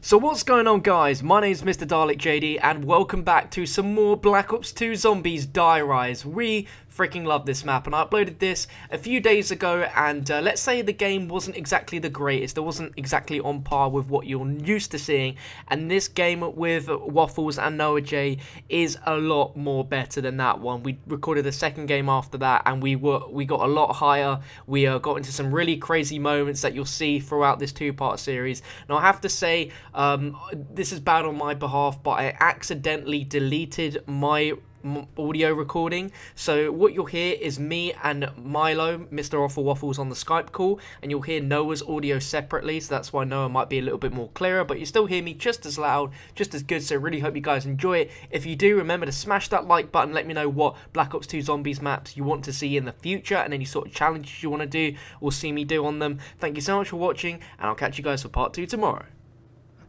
So what's going on guys, my name is Mr. Dalek JD and welcome back to some more Black Ops 2 Zombies Die Rise. We freaking love this map and I uploaded this a few days ago and uh, let's say the game wasn't exactly the greatest, it wasn't exactly on par with what you're used to seeing and this game with Waffles and Noah J is a lot more better than that one. We recorded the second game after that and we were we got a lot higher, we uh, got into some really crazy moments that you'll see throughout this two-part series. Now I have to say um, this is bad on my behalf, but I accidentally deleted my audio recording. So what you'll hear is me and Milo, Mr. Awful Waffles on the Skype call, and you'll hear Noah's audio separately, so that's why Noah might be a little bit more clearer, but you still hear me just as loud, just as good, so really hope you guys enjoy it. If you do, remember to smash that like button, let me know what Black Ops 2 Zombies maps you want to see in the future, and any sort of challenges you want to do, or see me do on them. Thank you so much for watching, and I'll catch you guys for part 2 tomorrow.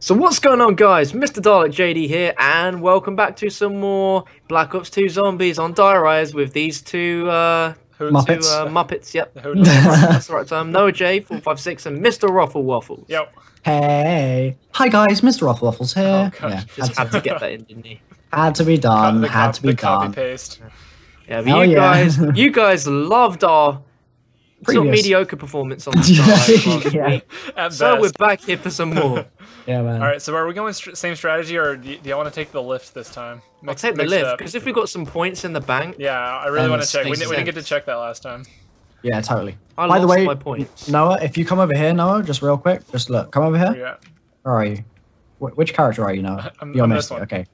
So what's going on guys, Mr. Dalek JD here, and welcome back to some more Black Ops 2 Zombies on Die Rise with these two, uh, Muppets. Two, uh, Muppets, yep. That's the right term. Noah J456 and Mr. Rofl Waffles. Yep. Hey. Hi guys, Mr. Rofl Waffles here. Oh, yeah, Just had to get that in, didn't he? had to be done, the had cop- to be done. paste. Yeah, but Hell you yeah. guys, you guys loved our sort of Previous. mediocre performance on the side Yeah. week. So best. we're back here for some more. Yeah, man. All right, so are we going str- same strategy, or do you, do you want to take the lift this time? I'll take the mix it lift up. because if we got some points in the bank, Yeah, I really Um, want to check. We, makes didn't- we didn't get to sense. check that last time. Yeah, totally. I By the lost way, my points. Noah, if you come over here, Noah, just real quick, just look, come over Where here. you at? Where are you? Wh- which character are you, Noah? I'm- You're I'm this Misty. one. Okay.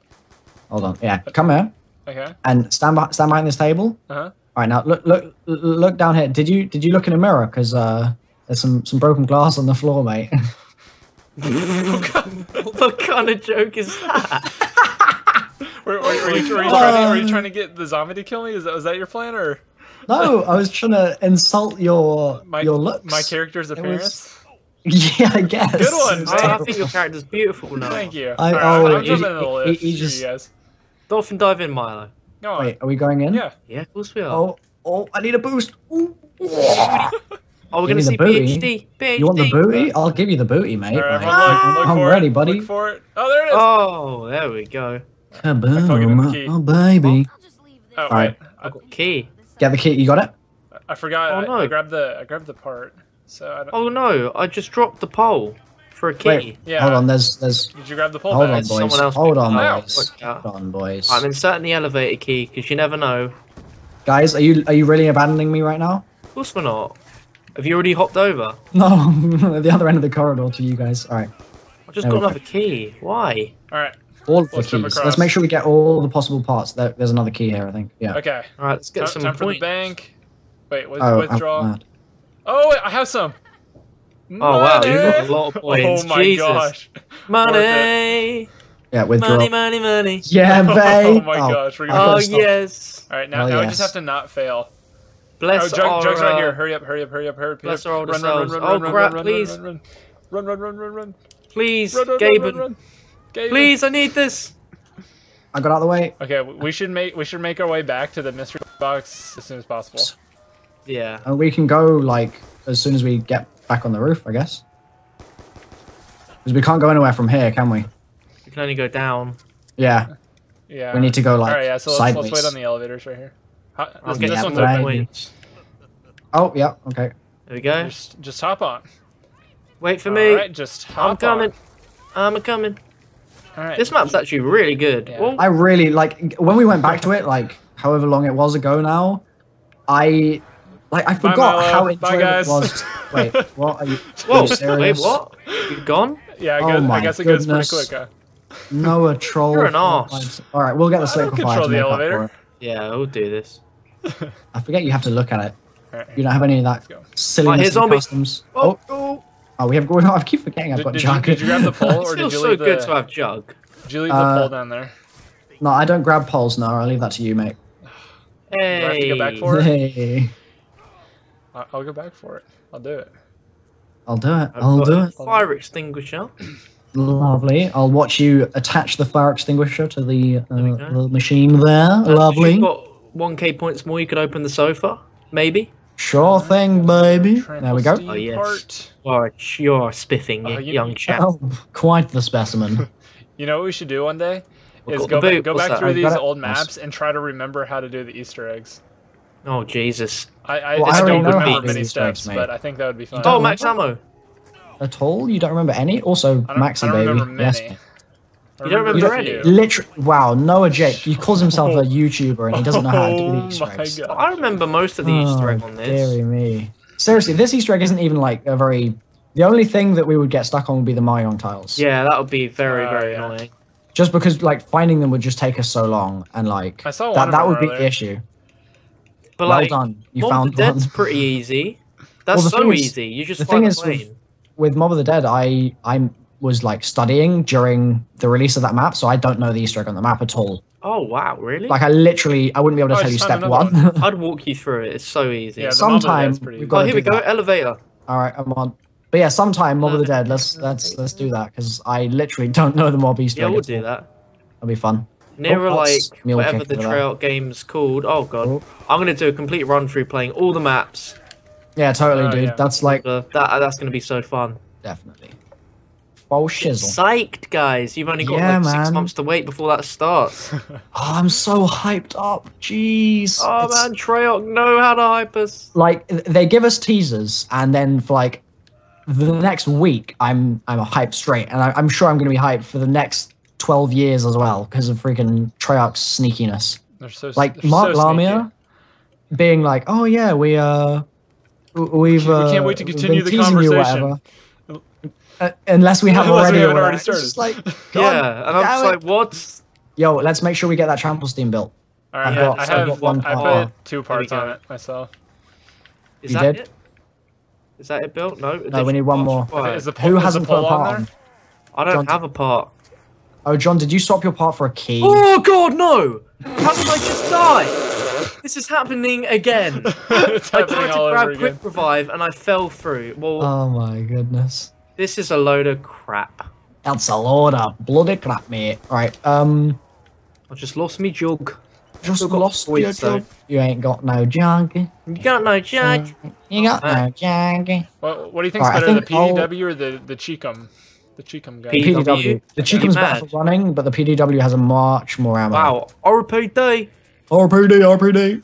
Hold on. Yeah, come here Okay. and stand behind, stand behind this table. Uh huh. All right, now look, look, look down here. Did you did you look in a mirror? Because uh, there's some some broken glass on the floor, mate. what kind of joke is that? Were, were, were, you, were, you trying to, were you trying to get the zombie to kill me? Is that was that your plan, or no, I was trying to insult your my your looks. my character's was- appearance? Yeah, I guess. Good one. I, I terrible. think your character's beautiful now. Thank you. I- All right, oh, I'm, I'm he- jumping in the he- lift. he you just- guys. Dolphin dive in, Milo. Go on. Wait, are we going in? Yeah. Yeah, of course we are. Oh, oh, I need a boost. Ooh. oh, we're gonna me the see booty. PhD. PhD. You want the booty? I'll give you the booty, mate. All right, Like, everyone look, look I'm for ready, it. buddy. Look for it. Oh, there it is. Oh, there we go. fucking have Kaboom. Uh, oh, baby. I'll just leave this. Oh, Alright. wait. I got key. Get the key. You got it? I, I forgot. Oh, no. I grabbed the I grabbed the part. So I don't. Oh no, I just dropped the pole for a key. Wait. Yeah. Hold on. There's, there's. Did you grab the pole Hold back? on, boys. Someone else Hold on, it boys. Oh, hold on, boys. I'm inserting the elevator key because you never know. Guys, are you are you really abandoning me right now? Of course we're not. Have you already hopped over? No, at the other end of the corridor to you guys. All right, I just No, got okay. another key. Why? All right. all of the Let's jump keys. Let's make sure we get all the possible parts. There, there's another key here, I think. Yeah. Okay. All right, let's get Time, some time for the bank. Wait. With, Oh, withdraw. I'm mad. Oh, wait, I have some. Oh wow, you got a lot of oh points. Oh my Jesus. gosh. Money, Yeah, withdraw. money, money, money. Yeah, oh babe. Oh my gosh. We're gonna. Oh stop. yes. All right. Now, Oh, now we yes. just have to not fail. Bless oh, jug, our, jugs right here. Hurry up! Hurry up! Hurry up! Hurry up! hurry bless our older Run, run, run, run, Oh, run, run, crap, run, please. Run, run, run, run, run, run, run. Please, Run, run, run, Gaben. run, run. Gaben. Please, I need this. I got out of the way. Okay, we should make we should make our way back to the mystery box as soon as possible. Yeah. And we can go like as soon as we get back on the roof, I guess. Because we can't go anywhere from here, can we? We can only go down. Yeah. Yeah. We need to go like All right. Yeah. So let's, sideways. let's wait on the elevators right here. How, this, I'm this getting one's open. points. Oh yeah. Okay. There we go. Just just hop on. Wait for me. All right. Just hop I'm coming. On. I'm coming. All right. This map's actually really good. Yeah. I really like when we went back to it, like however long it was ago now. I like I forgot Milo. how enjoyable guys. it was. Wait, what? Are you, whoa, are you wait, what? You gone? Yeah. I Oh guess, I my guess it goes pretty goodness. quick. Huh? Noah troll. You're an four, arse. All right, we'll get the I don't fire control to the make up elevator. for it. Yeah, we'll do this. I forget you have to look at it. All right. You don't have any of that Let's silliness here's zombie. customs. Oh, Oh, oh. oh, we have. No, I keep forgetting I've Did, got did, you, did you grab the pole It or did feels you so leave good the to have Jug. did you leave the Uh, pole down there? no, I don't grab poles. No, I'll leave that to you, mate. Hey. I have to go back for it? Hey, I- I'll go back for it. I'll do it. I'll do it. I've I'll got do it. Fire extinguisher. Lovely. I'll watch you attach the fire extinguisher to the, uh, the machine there. Uh, Lovely. You've got 1k points more. You could open the sofa, maybe. Sure thing, baby. There we go. Oh, yes. part. Oh, you're spiffing, Oh, you you- young chap. Oh, quite the specimen. You know what we should do one day? We've Is go, back, go back through these old maps and try to remember how to do the Easter eggs. Oh, Jesus. I, I, Well, I I don't know remember many Easter eggs, steps, mate. but I think that would be fun. Oh, max remember? ammo. At all? You don't remember any? Also, I don't, Maxi, baby. remember Yes. Many. I You don't remember remember any? Literally, wow, Noah Jake. He calls himself a oh. YouTuber and he doesn't know how to do the Oh Easter eggs. God. I remember most of the oh, Easter egg on Oh, this. dearie me. Seriously, this Easter egg isn't even like a very. The only thing that we would get stuck on would be the Mahjong tiles. Yeah, that would be very, Oh, very yeah. annoying. Just because like finding them would just take us so long, and like I saw that that them would be the issue. But well like, done, you Mob found of the Dead's pretty easy. That's Well, so is- easy. You just the fly thing the is with- plane. With Mob of the Dead, I I was like studying during the release of that map, so I don't know the Easter egg on the map at all. Oh wow, really? Like I literally, I wouldn't be able to Oh, tell you step found one. I'd walk you through it. It's so easy. Yeah, the Mob of the Sometime pretty we've got oh, to here we go. that. Elevator. All right, I'm on. But yeah, sometime Mob of the Dead. Let's let's let's do that because I literally don't know the mob Easter Yeah, egg. we'll at do all. that. That'll be fun. Nearer, Oh, like that's whatever the over there. Treyarch game's called. Oh god, Oh. I'm gonna do a complete run through playing all the maps. Yeah, totally, Oh, dude. yeah. That's like that that's gonna be so fun. definitely. Full shizzle. Psyched, guys! You've only got Yeah, like six man. months to wait before that starts. Oh, I'm so hyped up. Jeez. oh It's- man, Treyarch know how to hype us. Like they give us teasers, and then for like the next week, I'm I'm hyped straight, and I, I'm sure I'm gonna be hyped for the next 12 years as well because of freaking Treyarch's sneakiness. They're so Like they're Mark so Lamia being like, "Oh yeah, we uh, w- we've We uh, can't wait to continue been the teasing you, conversation." whatever." Uh, unless we have Unless we already, or haven't already whatever. It's started. just like, yeah, and I'm just like, what? yo, let's make sure we get that trample steam built. All right, I've yeah, got- I I've have got one I part. put two parts on it myself. Is You that did? it? Is that it built? No. No, we need one more. Is Who pole, is the hasn't put a part on on? I don't John- have a part. Oh, John, did you swap your part for a key? Oh god, no! How did I just die? This is happening again. it's I tried to grab over quick revive and I fell through. Well, Oh my goodness. This is a load of crap. That's a load of bloody crap, mate. Right, um, I just lost me jug. just lost points, your though. You ain't got no jug. You got no judge. You got no jug. What, what do you think's Alright, I better, the think I'll- PDW or the the Chicom? The Chicom guy. PDW. PDW. The Are Chicom's better for running, but the PDW has a much more ammo. Wow, RPD. RPD, RPD.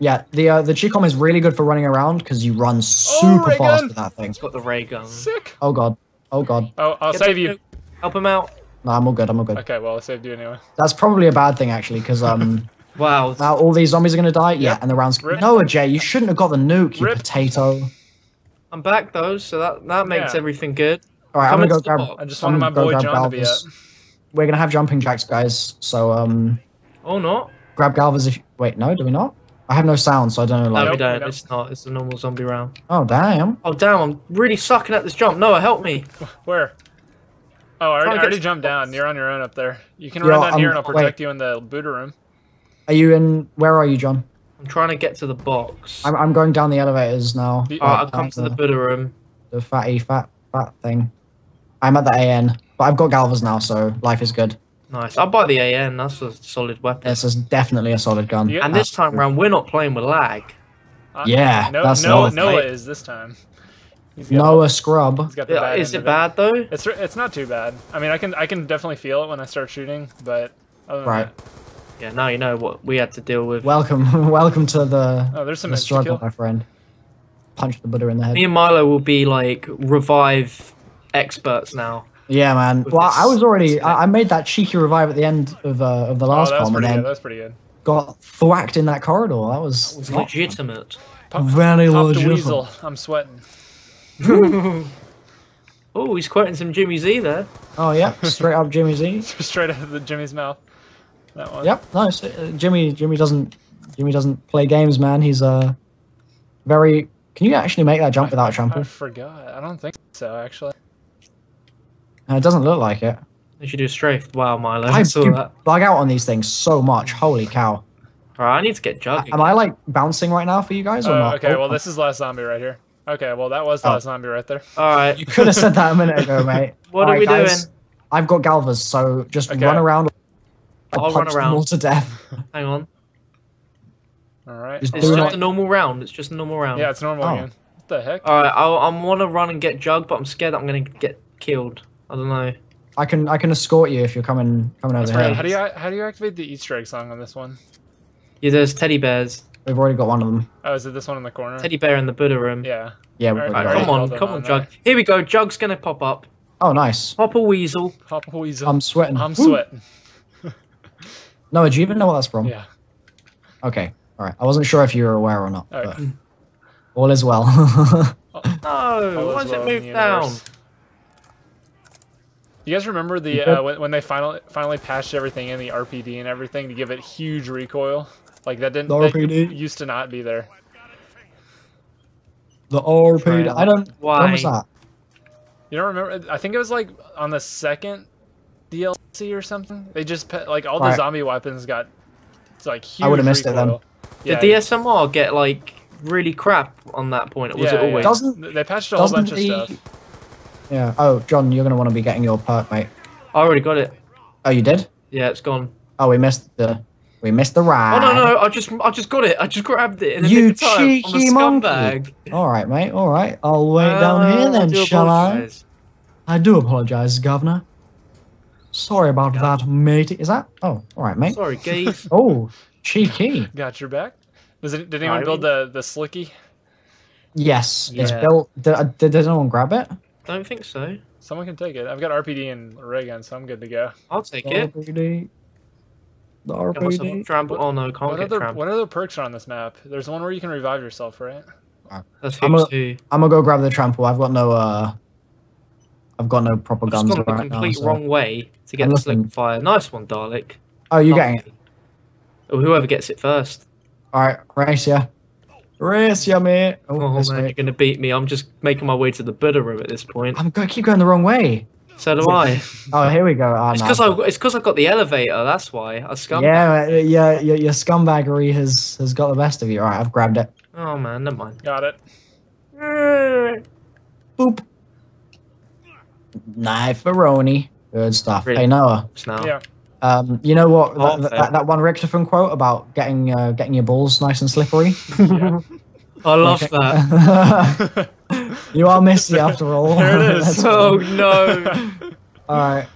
Yeah, the uh, the Chicom is really good for running around because you run super ray fast gun. with that thing. It's got the ray gun. Sick. Oh god. Oh god. Oh, I'll Get save the- you. Help him out. No, I'm all good. I'm all good. Okay, well I saved you anyway. That's probably a bad thing actually, because um Wow. now all these zombies are gonna die. Yeah, and the rounds. Rip. Noah J, you shouldn't have got the nuke, you Rip. potato. I'm back though, so that that makes Yeah. everything good. All right, I'm gonna go grab. the I just I'm wanted my gonna boy grab John to be Galvus. We're gonna have jumping jacks, guys. So um, Oh not? grab Galvas if. Wait, no, do we not? I have no sound, so I don't know. No, Like, we Nope, we don't. don't. It's not. It's a normal zombie round. oh damn. Oh damn! I'm really sucking at this jump. Noah, help me. Where? Oh, I already, I already jumped down. You're on your own up there. You can Yo, run down here and I'll wait. protect you in the Buddha room. Are you in? Where are you, John? I'm trying to get to the box. I'm, I'm going down the elevators now. The- Alright, Like, I'll come down to the Buddha room. the fatty fat fat thing. I'm at the AN, but I've got Galvas now, so life is good. Nice. I'll buy the AN. That's a solid weapon. This is definitely a solid gun. Yeah. And this time round, we're not playing with lag. Uh, Yeah, no, that's no, another Noah thing. is this time. He's got, Noah Scrub. He's got the Yeah, is it of bad though? It's it's not too bad. I mean, I can I can definitely feel it when I start shooting, but other than Right. that- Yeah. Now you know what we had to deal with. Welcome, welcome to the, oh, there's some the struggle, my friend. Punch the Buddha in the head. Me and Milo will be like revive experts now. Yeah, man. Well, this I was already. I, I made that cheeky revive at the end of uh, of the Oh, last that was com, and pretty good. then That pretty good. got thwacked in that corridor. That was, It was legitimate. Pop, very pop the legitimate. weasel. I'm sweating. Oh, he's quoting some Jimmy Z there. Oh yeah, straight up Jimmy Z. Straight out of the Jimmy's mouth. That one. Yep, nice. Uh, Jimmy, Jimmy doesn't, Jimmy doesn't play games, man. He's uh, very. Can you actually make that jump without a I trample? forgot. I don't think so, actually. Uh, it doesn't look like it. They should do a strafe. Wow, Milo. I I saw that. bug out on these things so much. Holy cow! Alright, I need to get jugging. Am I like bouncing right now for you guys or Oh, not? okay, well, Oh, this is last zombie right here. Okay, well, that was the Oh. last zombie right there. Alright. You could have said that a minute ago, mate. What are Alright, we guys, doing? I've got Galvas, so just Okay. run around. and I'll punch run them all to death. Hang on. All right. Just It's just not- a normal round. It's just a normal round. Yeah, it's normal Oh. again. What the heck? Alright, I I want to run and get Jug, but I'm scared that I'm gonna get killed. I don't know. I can I can escort you if you're coming coming over That's here. right. How do you how do you activate the Easter egg song on this one? Yeah, there's teddy bears. We've already got one of them. Oh, is it this one in the corner? Teddy bear in the Buddha room. Yeah. Yeah, we've Alright, already Alright, got come on, come on on, there. Jug. Here we go. Jug's gonna pop up. Oh, nice. Pop a weasel. Pop a weasel. I'm sweating. I'm Woo. sweating. Noah, do you even know what that's from? Yeah. Okay. All right. I wasn't sure if you were aware or not. All but all is well. No, All why does well it move the down? Universe. You guys remember the uh, when, when they finally finally patched everything in the RPD and everything to give it huge recoil? Like that didn't The that used to not be there. the RPD. I don't. Why? When was that? You don't remember? I think it was like on the second DLC or something. They just like all the Right. zombie weapons got it's like huge. I would've missed it then. recoil. Did the SMR get like really crap on that point? Or was yeah, it always? yeah. Doesn't- they patched a whole Doesn't bunch of the stuff? Yeah? Oh, John, you're gonna want to be getting your perk, mate. I already got it. Oh, you did? Yeah, it's gone. Oh, we missed the we missed the Oh ride. no, no! I just, I just got it. I just grabbed it in the You nick of time. I'm a cheeky monkey. scumbag. All right, mate. All right. I'll wait Uh, down here then, do shall apologise. I? I do apologize, Governor. Sorry about that, mate. Is that? Oh, all right, mate. Sorry, geese. Oh, cheeky. Got your back. Does it, did anyone build the the slicky? Yes, it's built. Uh, did, did anyone grab it? I don't think so. Someone can take it. I've got RPD and ray gun, so I'm good to go. I'll take The it. RPD. The Get myself a RPD. trample. Oh no, can't What get other trampled. what other perks are on this map? There's one where you can revive yourself, right? That's I'm hoops a- I'm gonna go grab the trample. I've got no. uh I've got no proper I've just guns gone the right now. complete so- wrong way to get I'm the looking. Sliquifier. Nice one, Dalek. Oh, you're getting it? Or whoever gets it first. All right, race ya. Race ya, mate. Oh, Oh this man, way. you're gonna beat me. I'm just making my way to the Buddha room at this point. I'm gonna keep going the wrong way. So do I. Oh, here we go. Oh, It's no. because I. It's because I got the elevator. That's why. I scum. Yeah, uh, yeah, your, your scumbaggery has has got the best of you. All right, I've grabbed it. Oh man, never mind. Got it. Boop. Knife Aroni. Good stuff. Really? Hey Noah, It's now. Yeah. Um, you know what Oh, that, that, that one Richtofen quote about getting uh, getting your balls nice and slippery? yeah. I love Okay. that. you are Misty after all. There it is. Oh fine. no. all right.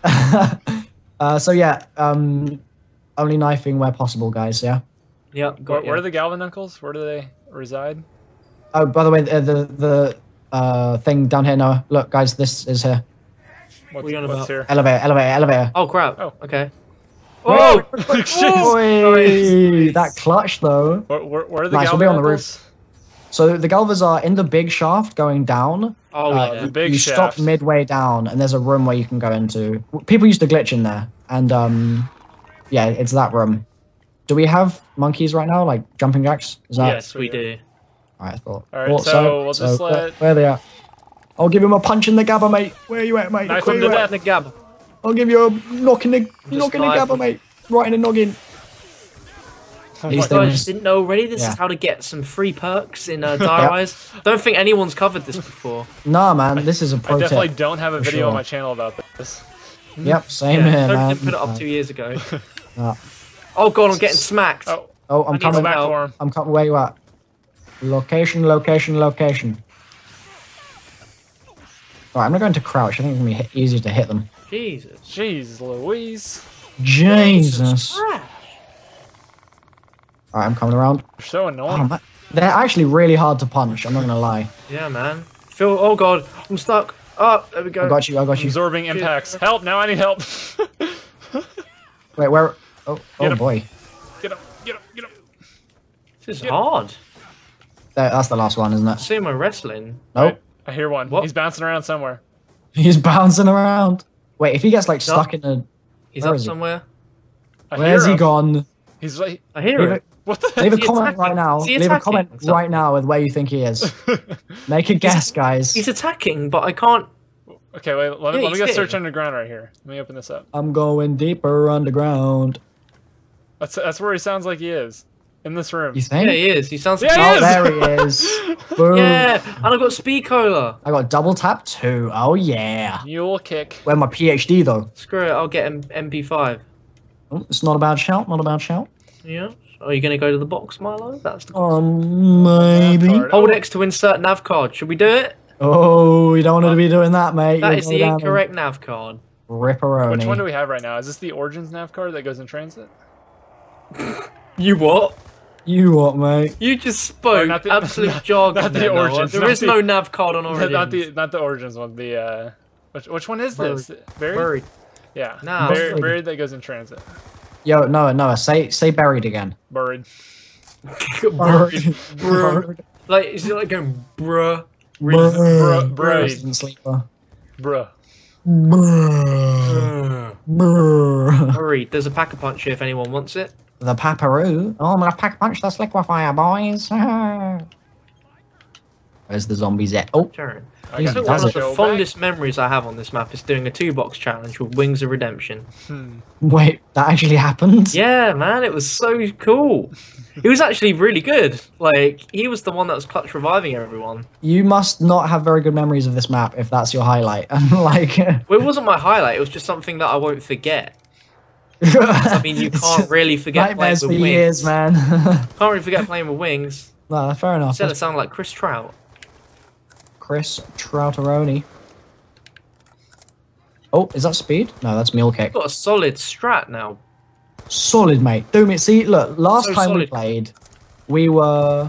uh, so yeah, um, only knifing where possible, guys. Yeah. Yep. Where, Got where are the Galva knuckles? Where do they reside? Oh, by the way, the the, the uh, thing down here, Noah. Look, guys, this is here. What's, are you on about? here? Elevator, elevator, elevator. Oh crap. Oh. Okay. Oh. Oi, that clutch though. Where, where, where are the Nice, we'll be on the uncles? So the Galvas are in the big shaft going down. Oh Uh, yeah. the big shaft. you shaft. stop midway down, and there's a room where you can go into. People used to glitch in there, and um, yeah, it's that room. Do we have monkeys right now, like jumping jacks? Is that Yes, we do. all right? I thought. All right, thought so we'll just where- let- where they are. I'll give him a punch in the gabba, mate. Where you at, mate? Knife Where him you to at? death. The gab. I'll give you a knock in the knock in the knife gabba, mate. Right in the noggin. These my things- God. Guys, didn't know already. This Yeah. is how to get some free perks in uh, Die Rise. Don't think anyone's covered this before. Nah, man, this is a I pro I definitely tip. don't have a video sure. on my channel about this. Yep, same Yeah, here, Tony man. did put it up two years ago. Oh god, I'm getting smacked. Oh, oh, I I'm coming. some back help. for him. I'm coming. Where you at? Location, location, location. Alright, I'm not gonna go into crouch. I think it's gonna be easier to hit them. Jesus. Jeez Louise. Jesus. Alright, I'm coming around. You're so Oh, annoying. man. They're actually really hard to punch. I'm not gonna lie. Yeah, man. Phil. Oh god, I'm stuck. Oh, there we go. I got you. I got you. Absorbing impacts. Help! Now I need help. Wait, where? Oh, oh Get oh him. boy. get up! Get up! Get up! This is hard. That, that's the last one, isn't it? Sumo wrestling. Nope. I hear one. What? He's bouncing around somewhere. He's bouncing around. Wait, if he gets like stuck in a, He's up is he? somewhere. I where's he him. gone? He's like, I hear Leave it. it- what the? Leave a comment attacking? right now. Leave a comment something? right now with where you think he is. Make a guess, guys. He's attacking, but I can't. okay, wait. Let me, Yeah, let me go search underground right here. Let me open this up. I'm going deeper underground. That's that's where he sounds like he is in this room. You think? Yeah, he is. He sounds. Yeah, like he Oh, is. there he is. Boom. Yeah, and I've got speed cola. I got double tap too. Oh yeah. Mule kick. Where my PhD though? Screw it. I'll get M- MP5. Oh, it's not a bad shout. Not a bad shout. Yeah. Are you going to go to the box, Milo? That's the... Um, maybe. Hold Oh. X to insert nav card. Should we do it? Oh, you don't want to be doing that, mate. That You'll is the down incorrect nav card. and Ripperoni. Which one do we have right now? Is this the Origins nav card that goes in transit? You what? You what, mate? You just spoke not the- absolute not- jargon. not the there, Noah. Origins, There not is the- no nav card on Origins. not the not the Origins one. The uh, which which one is this? Buried? Buried. Yeah. Nah. Buried, buried that goes in transit. Yo, Noah, Noah, say say buried again. Buried. Buried. Buried. Like, is it like going, bruh? Buried. Buried. Instant sleeper. Bruh. Brrr. Brrr. Buried. There's a pack a punch here if anyone wants it. The paparoo. Oh, I'm gonna pack punch this liquefier, boys. Where's the zombies at? Oh, Turn. I Easy One of the show back. fondest memories I have on this map is doing a two box challenge with Wings of Redemption. Hmm. wait, that actually happened? Yeah, man, it was so cool. He was actually really good. Like, he was the one that was clutch reviving everyone. You must not have very good memories of this map if that's your highlight. like, Well, it wasn't my highlight, it was just something that I won't forget. I mean, you can't really forget playing with for Wings. years, man. Can't really forget playing with Wings. no, fair enough. Instead, it sounded like Chris Trout. Chris Troutaroni. Oh, is that speed? No, that's mule kick. Got a solid strat now. Solid, mate. Doom it. See, look, last So time we played, we were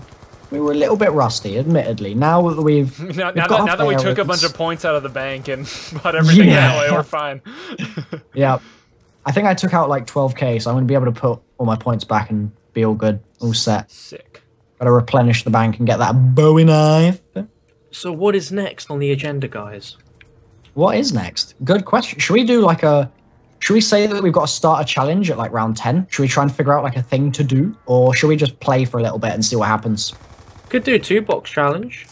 we were a little bit rusty, admittedly. Now that we've Now, we've now, got that, now that we took a bunch of points out of the bank and bought everything Yeah. that way, we're fine. yeah, I think I took out like 12k, so I'm gonna be able to put all my points back and be all good, all set. Sick. Got to replenish the bank and get that Bowie knife. So, what is next on the agenda, guys? What is next? Good question. Should we do like a? Should we say that we've got to start a challenge at like round ten? Should we try and figure out like a thing to do, or should we just play for a little bit and see what happens? Could do a two box challenge.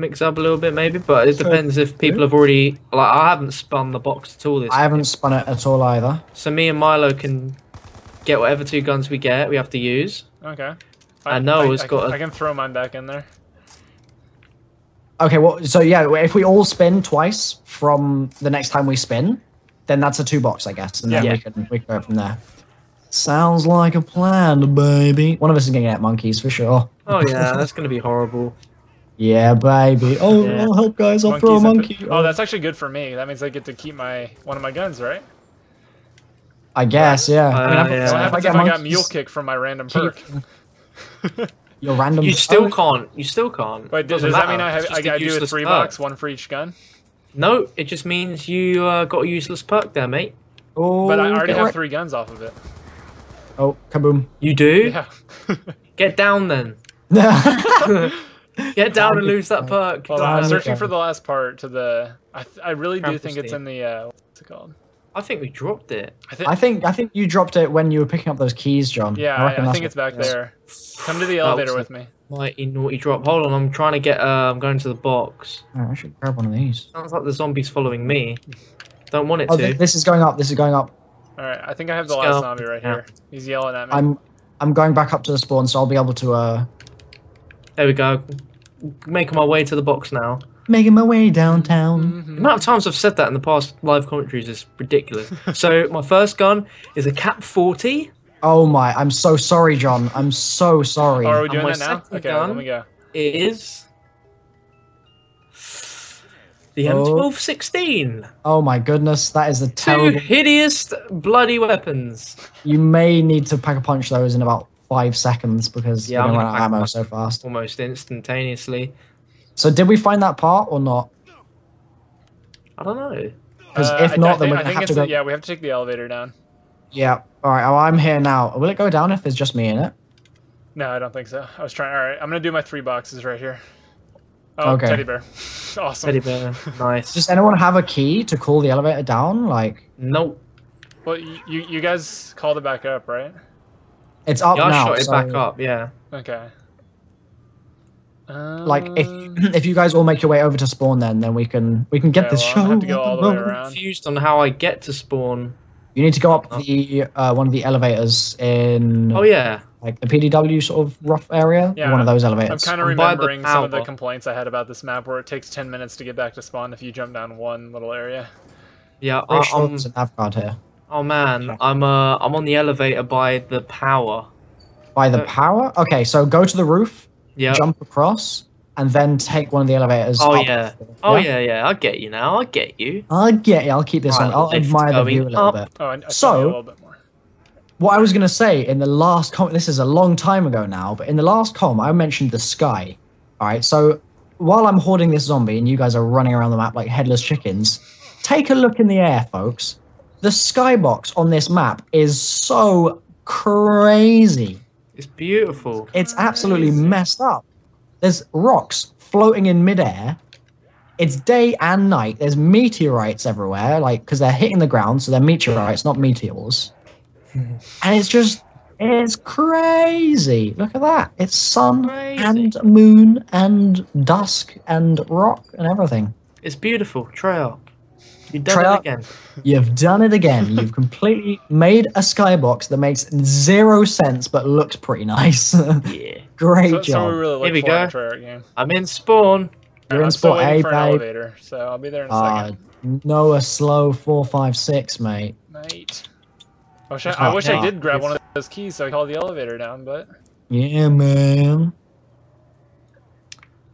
Mix up a little bit, maybe, but it depends if people have already. Like, I haven't spun the box at all this. I haven't spun it at all either. So, me and Milo can get whatever two guns we get, we have to use. Okay. I know, it's I, got can, a- I can throw mine back in there. Okay, well, so yeah, if we all spin twice from the next time we spin, then that's a two box, I guess, and then Yeah. we can we can go from there. Sounds like a plan, baby. One of us is gonna get monkeys for sure. Oh, yeah, that's going to be horrible. Yeah, baby. Oh, Yeah. I'll help, guys. I'll throw a monkey. and- Oh, that's actually good for me. That means I get to keep my one of my guns, right? I guess, yeah. I mean, Uh, if- yeah. So if what happens if I got mule kick from my random perk? Your random. You still Oh, can't. You still can't. Wait, does, Doesn't that mean. I have It's I gotta do a useless three perk. box, one for each gun? No, it just means you uh, got a useless perk there, mate. Oh, But I already have right- three guns off of it. Oh, kaboom. You do? Yeah. Get down then. Get down and lose that perk. Well, I'm Damn it. matter. searching for the last part to the. I, th- I really do Trample think it's Steam. in the. Uh, what's it called? I think we dropped it. I think. I think I think you dropped it when you were picking up those keys, John. yeah, I, reckon I think it's back it is. there. Come to the elevator with me. Mighty naughty drop. Hold on, I'm trying to get. Uh, I'm going to the box. Oh, I should grab one of these. Sounds like the zombie's following me. Don't want it Oh, to. th- this is going up. This is going up. All right, I think I have the Let's last go. zombie right Yeah. here. He's yelling at me. I'm I'm going back up to the spawn, so I'll be able to uh There we go. Making my way to the box now. making my way downtown. The Mhm. amount of times I've said that in the past live commentaries is ridiculous. so my first gun is a Cap 40. Oh my! I'm so sorry, John. I'm so sorry. Oh, are we doing my that now? Okay, gun- let me go. Is the Oh. M1216. Oh my goodness, that is a Two terrible. hideous bloody weapons. You may need to pack a punch those in about five seconds because Yeah, you're I'm gonna gonna run out of ammo so fast. Almost instantaneously. So did we find that part or not? I don't know. Because Uh, if not, I then think, we're gonna have to go. the, yeah, we have to take the elevator down. Yeah. All right. Oh, I'm here now. Will it go down if there's just me in it? No, I don't think so. I was trying. All right, I'm gonna do my three boxes right here. Oh, Okay. teddy bear. awesome. Teddy bear. Nice. Does anyone have a key to call the elevator down? Like, Nope. Well, you you you guys called it back up, right? It's up Yeah, I now. shot it so, back up, yeah. Okay. Like, if Um, if you guys all make your way over to spawn, then then we can we can get okay, this well, show. I'm have to go all the the way around. Confused on how I get to spawn. You need to go up the uh, one of the elevators in Oh yeah. like the PDW sort of rough area. Yeah, one of those elevators. I'm kind of I'm by the remembering some of the complaints I had about this map, where it takes 10 minutes to get back to spawn if you jump down one little area. Yeah, I, Pretty sure I'm, there's a nav card here. Oh man, I'm uh I'm on the elevator by the power. By the Uh, power? Okay, so go to the roof, Yeah. jump across, and then take one of the elevators. Oh up. yeah. Oh yeah, yeah. I get you now. I get you. I'll get you. I'll keep this Right, one. I'll admire the view a little up. bit. Oh, I, I So- a little bit more. What I was going to say in the last com, this is a long time ago now, but in the last com, I mentioned the sky. All right, so while I'm hoarding this zombie and you guys are running around the map like headless chickens, take a look in the air, folks. The skybox on this map is so crazy. It's beautiful. It's absolutely messed up. There's rocks floating in midair. It's day and night. There's meteorites everywhere, like because they're hitting the ground, so they're meteorites, not meteors. and it's just, it's crazy. Look at that. It's sun Crazy. and moon and dusk and rock and everything. It's beautiful. Treyarch. You've done Treyarch- it again. You've done it again. You've completely made a skybox that makes zero sense but looks pretty nice. Yeah. Great So, job. so we really Here we for in a go. Treyarch. I'm in spawn. You're in I'm still spot waiting A, babe. elevator, so I'll be there in a Uh, second. Noah slow four five six, mate. Mate. I wish, I, I, wish I did grab one of those keys so I could call the elevator down, but Yeah, man.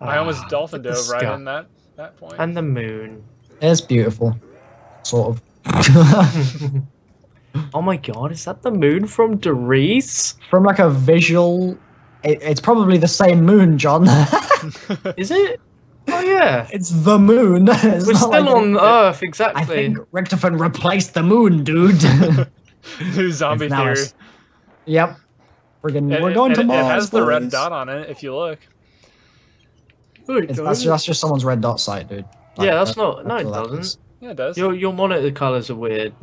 I almost Ah, dolphin dove right sky. in that, that point. And the moon. It's beautiful, sort of. Oh my god, is that the moon from Der Riese? From like a visual, it, it's probably the same moon, John. Is it? Oh yeah. it's the moon. It's We're still like on it- Earth, I exactly. think Richtofen replaced the moon, dude. New zombie It's now theory. it's- yep. Friggin' It, we're it- going to it- it Mars. has the red dot on it if you look. That's, that's just someone's red dot site, dude. Like, yeah, that's that- not. No, that's it all that doesn't. Yeah, it does. Your your monitor colors are weird.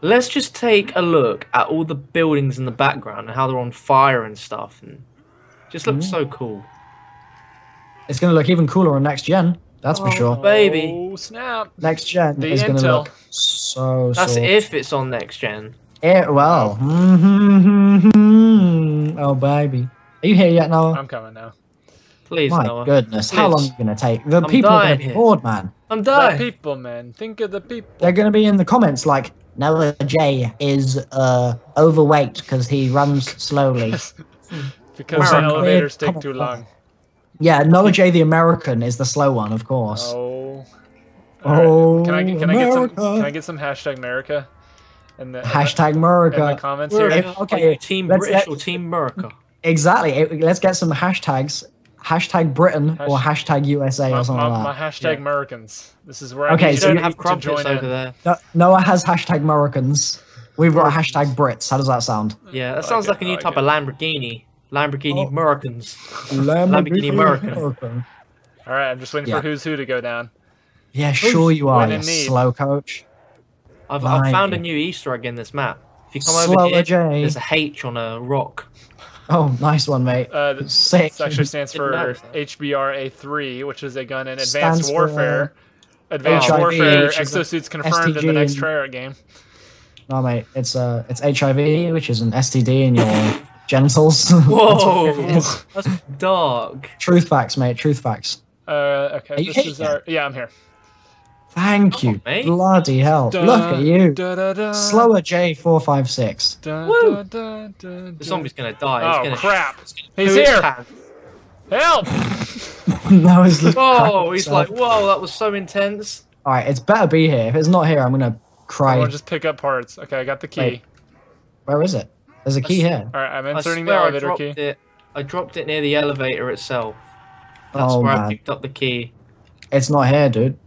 Let's just take a look at all the buildings in the background and how they're on fire and stuff, and just looks Mm. so cool. it's gonna look even cooler on next gen. That's for Oh, sure. baby. Oh, snap. Next gen The is gonna look so. That's so if it's on next gen. It well. oh baby, are you here yet, Noah? I'm coming now. Please, My Noah. goodness, how Please. long is it gonna take? The I'm people are gonna be here. bored, man. I'm The dying. people, man. Think of the people. They're gonna be in the comments like Noah J is uh overweight because he runs slowly. Because Wow. the Weird elevators take too long. yeah, Noah J the American is the slow one, of course. Oh. Oh, Alright, Can I get can I get some America. can I get some hashtag America? In the, in the- Hashtag in the America. comments here. If- are okay, you, Team let's British let- or Team America? Exactly. It- let's get some hashtags. Hashtag Britain or hashtag USA My, or something my, like my hashtag Yeah. Americans. This is where I Okay, need You so you don't you- have to crumpets join over in. there. No, Noah has hashtag Americans. We've got hashtag Brits. How does that sound? Yeah, that oh, sounds it, like a new like type it. of Lamborghini. Lamborghini Oh. Americans. Lamborghini American. All right, I'm just waiting Yeah. for who's who to go down. Yeah, sure you are, you slow coach. I've, I've found a new Easter egg in this map. If you come Slower over here, J. there's a H on a rock. Oh, nice one, mate. Uh, th- Sick. This actually stands for notice that. HBR-A3, which is a gun in Stands Advanced for, Warfare. Advanced HIV, Warfare which is a exosuits confirmed in the next STG. Treyarch game. No, mate. It's uh, it's HIV, which is an STD in your genitals. Whoa, That's what it is. that's dark. Truth facts, mate. Truth facts. Uh, okay, Are this here is yet? our. Yeah, I'm here. Thank Come you. on, mate. Bloody hell. Look at you. Da, da, da, Slower J456. Woo. da, da, da, The zombie's gonna die. He's Oh gonna crap! he's gonna He's poo his here! Help! that was the Whoa, he's like, whoa, that was so intense. Alright, it's better be here. If it's not here, I'm gonna cry. I'll just pick up parts. Okay, I got the key. Wait. Where is it? There's a key here. All right, I'm inserting the swear I elevator dropped key. it. I dropped it near the elevator itself. That's Oh, where I picked up the key. It's not here, dude.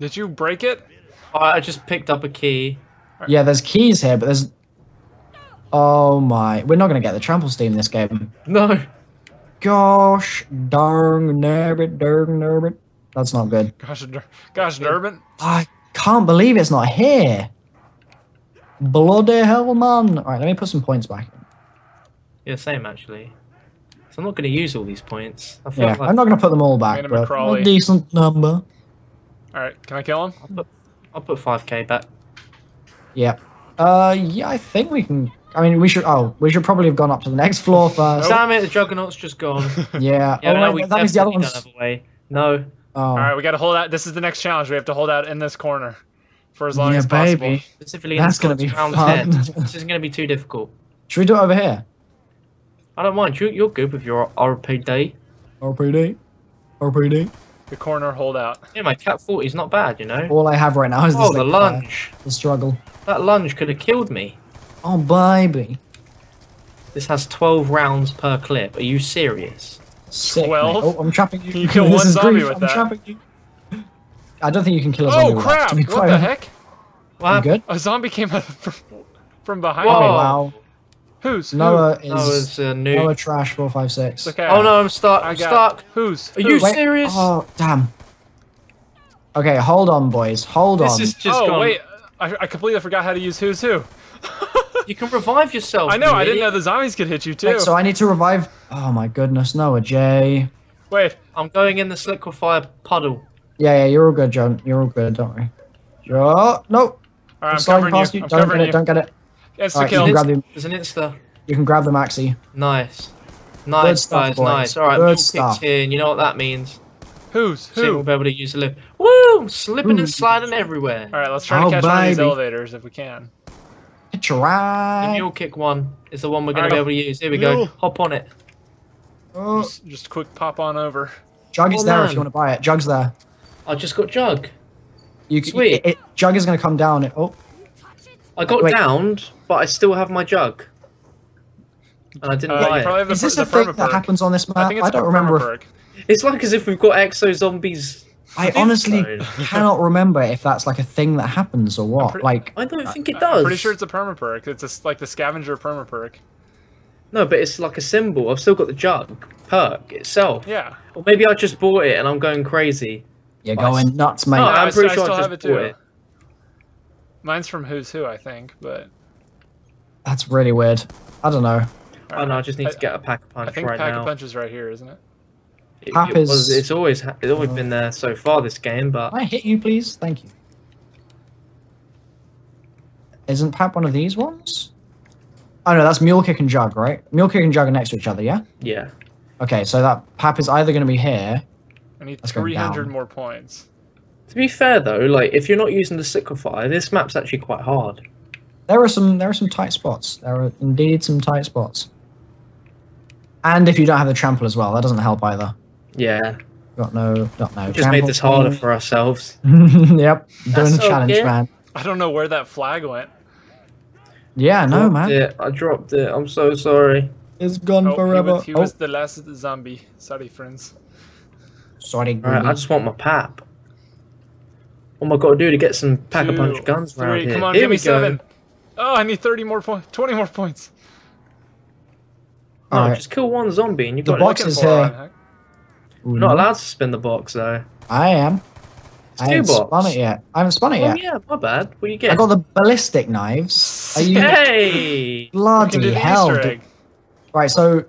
Did you break it? I I just picked up a key. Yeah, there's keys here, but there's. Oh my. We're not gonna get the trample steam this game. No. Gosh darn nabbit, darn nabbit. That's not good. Gosh, Dur- gosh, Durbin. I can't believe it's not here. Bloody hell, man. Alright, let me put some points back. Yeah, same actually. So I'm not gonna use all these points. I feel Yeah, like I'm not gonna put them all back, but a decent number. All right, can I kill him? I'll put, I'll put 5k back. Yeah. Uh, yeah, I think we can. I mean, we should. Oh, we should probably have gone up to the next floor first. Damn it, the Juggernaut's just gone. Yeah. Yeah, oh, no, wait, we that means the other one's. don't have a way. No. Oh, All right, we got to hold out. This is the next challenge. We have to hold out in this corner for as long yeah, as possible. baby. Specifically That's in gonna be round fun. 10. This isn't gonna be too difficult. Should we do it over here? I don't mind. You, you're good with your RPD. RPD. RPD. The corner holdout. Yeah, my KAP-40 is not bad, you know. All I have right now is this Oh, the like, uh, lunge. the struggle. That lunge could have killed me. Oh, baby. This has 12 rounds per clip. Are you serious? Sick, mate. 12? Oh, I'm trapping you. You kill one zombie grief. with I'm that. trapping you. I don't think you can kill a zombie Oh with that, crap! to be What the heck? What You happened? good? A zombie came out from, from behind Whoa. me. Oh, wow. Who's? Who? Noah is Noah's uh, new. Noah Trash 456. Okay. Oh no, I'm stuck. I I'm got. stuck. Who's? Are Who? you Wait, serious? Oh, damn. Okay, hold on, boys. Hold This on. is just oh gone. wait, I, I completely forgot how to use who's who. You can revive yourself. I know. you I didn't know the zombies could hit you too. Wait, so I need to revive. Oh my goodness, Noah J. Wait. I'm going in the liquefier puddle. Yeah, yeah, you're all good, John. You're all good. Don't worry. Oh, no. All right, I'm, I'm sliding covering past you. you. I'm Don't covering get it. you. Don't get it. Insta Alright, you kill. can grab the. There's an insta. You can grab the maxi. Nice. Nice, stuff, guys, boys. nice. Alright, Good Mule Kick's stuff. here, you know what that means. Who's? Soon we'll be able to use the lift. Woo! Slipping Ooh. and sliding everywhere. All right, let's try Oh, to catch one of these elevators if we can. Try. a The ride. mule kick one is the one we're going to be able to use. Here we go. Hop on it. Oh, Just, just quick pop on over. Jug is Oh, there if you want to buy it. Jug's there. I just got jug. You c- Sweet. It, it, Jug is going to come down. It, oh, I got Wait. downed, but I still have my jug. And I didn't Uh, you buy probably it. have the, is this a thing that happens on this map? I think it's I don't remember. If. It's like as if we've got exo zombies. I honestly cannot remember if that's like a thing that happens or what. pretty- like, I don't think it I'm does. pretty sure it's a perma perk. It's just like the scavenger perma perk. No, but it's like a symbol. I've still got the jug perk itself. Yeah. Or maybe I just bought it and I'm going crazy. you're Nice. going nuts, mate. No, No, I'm pretty I sure I still just have it bought it. Mine's from Who's Who, I think, but That's really weird. I don't know. Oh no, I just need I- to get a pack of punch I think right Pack now. of Punch is right here, isn't it? It- Pap it is- was- it's always it's always been there so far this game, but Can I hit you, please? Thank you. Isn't Pap one of these ones? Oh no, that's Mule Kick and Jug, right? Mule Kick and Jug are next to each other, yeah? yeah. Okay, so that Pap is either going to be here. I need 300 more points. To be fair though, like if you're not using the liquefier, this map's actually quite hard. There are some there are some tight spots. There are indeed some tight spots. And if you don't have the trample as well, that doesn't help either. Yeah. Got no, got no. We just made this harder for ourselves. yep, doing That's the challenge, okay. man. I don't know where that flag went. Yeah, no, man. it. I dropped it. I'm so sorry. It's gone Oh, he forever. was, he oh, was the last zombie. Sorry, friends. sorry. Alright, I just want my pap. Oh what am I got to do to get some pack a punch Two, guns three. around here? Come on, here give we me seven. go. Oh, I need 30 more points. 20 more points. No, Alright. just kill one zombie and you've The got box it. Looking is uh, for here. Ooh, We're not allowed to spin the box though. I am. It's I haven't spun it yet. I haven't spun it Oh yet. yeah, my bad. What do you get? I got the ballistic knives. Are you Hey! Bloody hell? Do- Right, so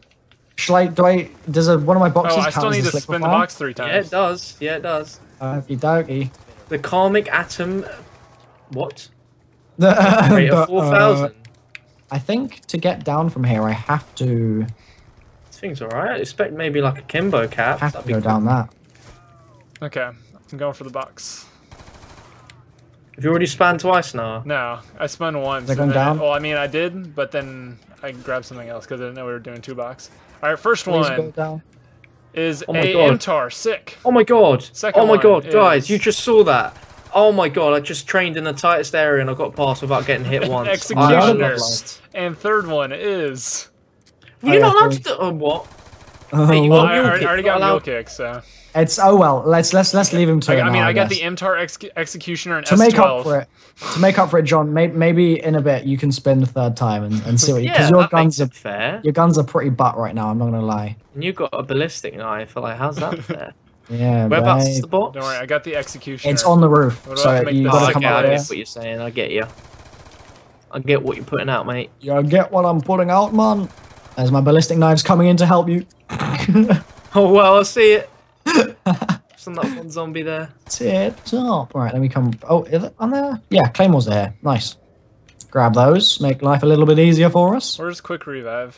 shall I? Do I? Does a, one of my boxes Oh, I count still need to spin the box three times. Yeah, it does. Yeah, it does. Okie dokie. The karmic atom. What? The- Rate of the, four uh. I think to get down from here, I have to This thing's alright. I expect maybe like a Kimbo cap. have That'd to go cool. down that. Okay, I'm going for the box. Have you already spanned twice now? No, I spun once. They're going then- down? well, I mean, I did, but then I grabbed something else because I didn't know we were doing two box. All right, first Please go one down. Is Oh my a God. MTAR. Sick. Oh my god! Second oh my one god, guys, you just saw that. Oh my god, I just trained in the tightest area and I got past without getting hit once. Executioner. I Executioner. lost. And third one is. Were you not yeah, allowed to do oh, what? Oh, Hey, you Well, I, already, I already got mule allowed- kick, so. It's oh well. Let's let's let's leave him to I, it I now, mean, I got the MTAR ex- Executioner and to S12. make up for it. To make up for it, John. May, maybe in a bit you can spin the third time and, and see what you Yeah, because your guns are fair. your guns are pretty butt right now. I'm not gonna lie. And you got a ballistic knife. Like, how's that fair? Yeah, Whereabouts is babe. the box? Don't worry, I got the Executioner. It's on the roof, What do I so have to make you Oh, gotta Gotta okay, come I get what you're saying. I get you. I get what you're putting out, mate. You get what I'm putting out, man. There's my ballistic knives coming in to help you. Oh well, I see it. Some that one zombie there. Tip top. All right, let me come. Oh, is it on there? Yeah, claymores there. Nice. Grab those. Make life a little bit easier for us. Where's Quick Revive?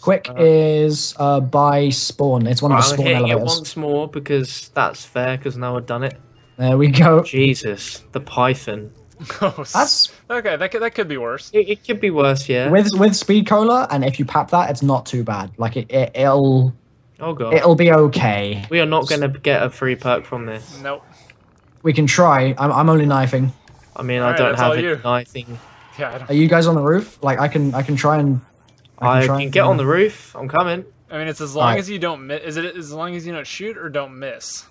Quick is uh, by spawn. It's one of Right, the I'm spawn it elevators. once more because that's fair. Because now I've done it. There we go. Jesus, the Python. Oh, That's okay. That could that could be worse. It, it could be worse, yeah. with with speed cola, and if you pap that, it's not too bad. Like it, it it'll oh god. it'll be okay. we are not going to get a free perk from this. Nope. We can try. I'm I'm only knifing. I mean, Alright, I don't that's have all any you. knifing. Yeah. I, don't, Are you guys on the roof? Like I can I can try and I try can and- get on the roof. I'm coming. I mean, it's as long Alright. as you don't miss. Is it as long as you don't shoot or don't miss?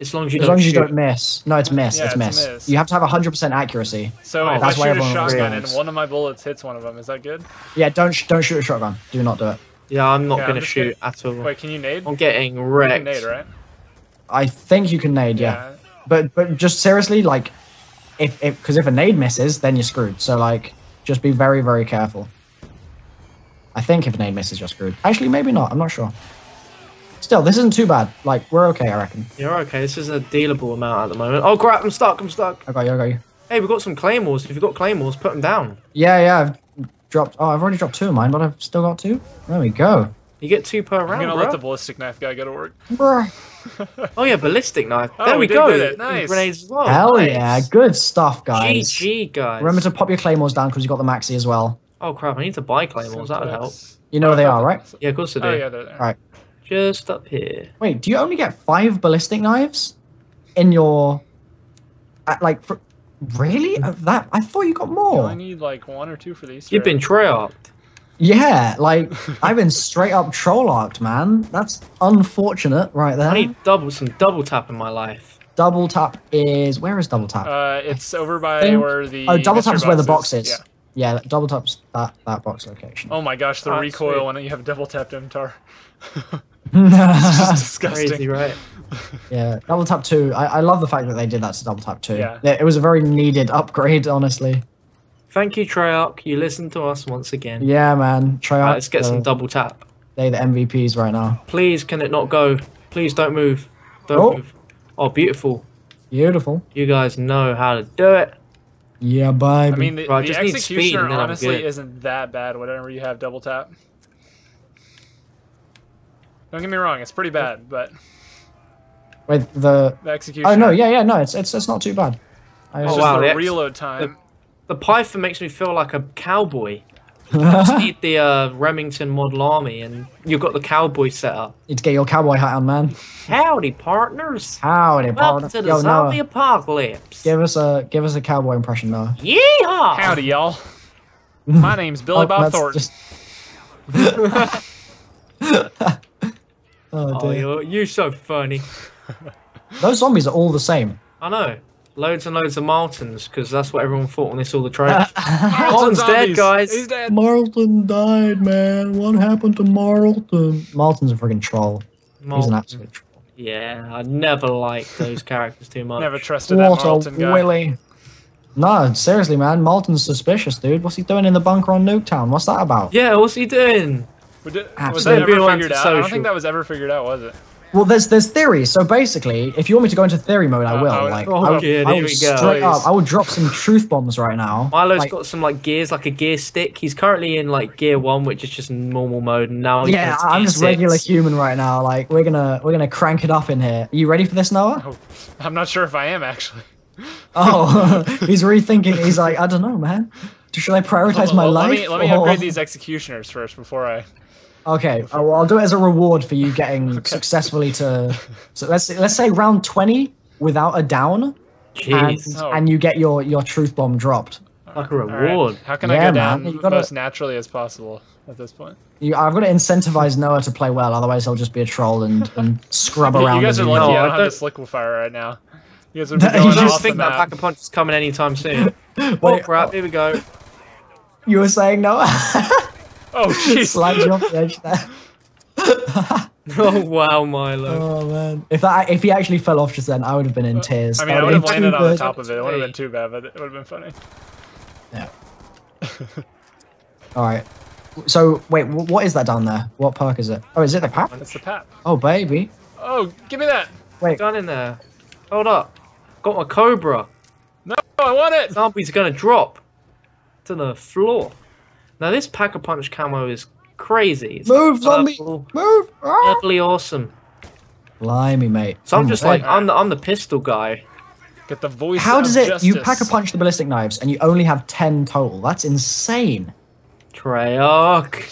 As long as you As don't long as you shoot. don't miss. No, it's miss. Yeah, it's it's miss. miss. You have to have 100% accuracy. So Oh, if that's I why shoot a everyone shotgun and one of my bullets hits one of them, is that good? Yeah, don't sh- don't shoot a shotgun. Do not do it. Yeah, I'm not Yeah, I'm going to shoot at all. Wait, can you nade? I'm getting You wrecked. can nade, right? I think you can nade, yeah. But but just seriously, like, if if because if a nade misses, then you're screwed. So like, just be very very careful. I think if a nade misses, you're screwed. Actually, maybe not. I'm not sure. Still, this isn't too bad. Like, we're okay, I reckon. You're okay. This is a dealable amount at the moment. Oh crap! I'm stuck. I'm stuck. I got you. I got you. Hey, we've got some claymores. If you've got claymores, put them down. Yeah, yeah. I've dropped. Oh, I've already dropped two of mine, but I've still got two. There we go. You get two per I'm round, gonna bro. let the ballistic knife guy go to work. Bruh. Oh yeah, ballistic knife. Oh, there we, we go. get it. Nice. Grenades as well. Hell Nice. yeah, good stuff, guys. GG guys. Remember to pop your claymores down because you got the maxi as well. Oh crap! I need to buy claymores. That would help. You know where they are, right? Yeah, of course I do. Oh yeah, they're there. Alright. Just up here. Wait, do you only get five ballistic knives in your uh, like? For, really? Uh, That I thought you got You more. only need like one or two for these. You've been Treyarch. Yeah, like I've been straight up troll arced, man. That's unfortunate, right there. I need double some double tap in my life. Double tap is where is double tap? Uh, it's over by think- where the oh, double mystery tap is where the box box is. Yeah. Yeah, double tap's that that box location. Oh my gosh, the Ah, recoil sweet. when you have a double tapped MTAR. It's just disgusting. Crazy, right? yeah, double tap two. I, I love the fact that they did that to double tap two. Yeah. it was a very needed upgrade, honestly. Thank you, Treyarch. You listened to us once again. Yeah, man. Try Right, out. let's get some double tap. They the MVPs right now. Please, can it not go? Please don't move. Don't Oh. move. Oh, beautiful. Beautiful. You guys know how to do it. Yeah, baby. I mean, the, Right, the just need speed executioner and then I'm honestly isn't that bad. Whenever you have double tap. Don't get me wrong, it's pretty bad, but with the. the execution. Oh no, yeah, yeah, no, it's it's it's not too bad. I It's Oh, just wow, the the reload time. The Python makes me feel like a cowboy. I just need the uh, Remington Model Army, and you've got the cowboy set up. Need to get your cowboy hat on, man. Howdy, partners. Howdy, Welcome partner. to the Yo, zombie Noah, apocalypse. give us a give us a cowboy impression, Noah. Yeehaw! Howdy, y'all. My name's Billy Oh, Bob that's Thornton. just- oh, Oh, you're, you're so funny. Those zombies are all the same. I know. Loads and loads of Martins, because that's what everyone thought when they saw the trailer. Marlton Marlton's dead, guys. He's dead. Marlton died, man. What happened to Marlton? Marlton's a freaking troll. He's an absolute troll. Yeah, I never liked those characters too much. Never trusted that What a Marlton guy. willy. No, seriously, man. Marlton's suspicious, dude. What's he doing in the bunker on Nuketown? What's that about? Yeah, what's he doing? Was it- was that ever figured out? I don't think that was ever figured out, was it? Well, there's there's theories. So basically, if you want me to go into theory mode, I Uh, will. oh, like, oh, I would, yeah, I there would go. straight up, I would drop some truth bombs right now. Milo's Like, got some like gears, like a gear stick. He's currently in like gear one, which is just normal mode, and now yeah, into I'm gear just six. regular human right now. Like, we're gonna we're gonna crank it up in here. Are you ready for this, Noah? Oh, I'm not sure if I am actually. Oh, he's rethinking. He's like, I don't know, man. Should I prioritize my Well, life? Let me let me or- upgrade these executioners first before I. Okay, uh, well, I'll do it as a reward for you getting successfully to. So let's let's say round twenty without a down, and, Oh. and you get your your truth bomb dropped. like a All right, reward. How can Yeah, I go man, down you gotta- most naturally as possible at this point? You, I've got to incentivize Noah to play well, otherwise he'll just be a troll and, and scrub around. you guys as are he- lucky No, I I don't have this liquefier right now. You guys would be You just I off just think the that map. pack of punch is coming anytime soon. oh Wait, crap! Here we go. You were saying Noah? Oh jeez. Slide you off the edge there. Oh wow, Milo. Oh man! If that if he actually fell off just then, I would have been in tears. I mean, That I would would've landed on the top of it. It would have been too bad, but it would have been funny. Yeah. All right. So wait, what is that down there? What perk is it? Oh, is it the pap? It's the pap. Oh baby. Oh, give me that. Wait. Gun in there. Hold up. Got my cobra. No, I want it. Zombie's gonna drop to the floor. Now this pack of punch camo is crazy. It's Move, zombie. purple, Move! Ah! Purpley awesome. Blimey, mate. So I'm just like dead. I'm the I'm the pistol guy. Get the voice. How does it? You pack a punch the ballistic knives, and you only have ten total. That's insane. Treyarch.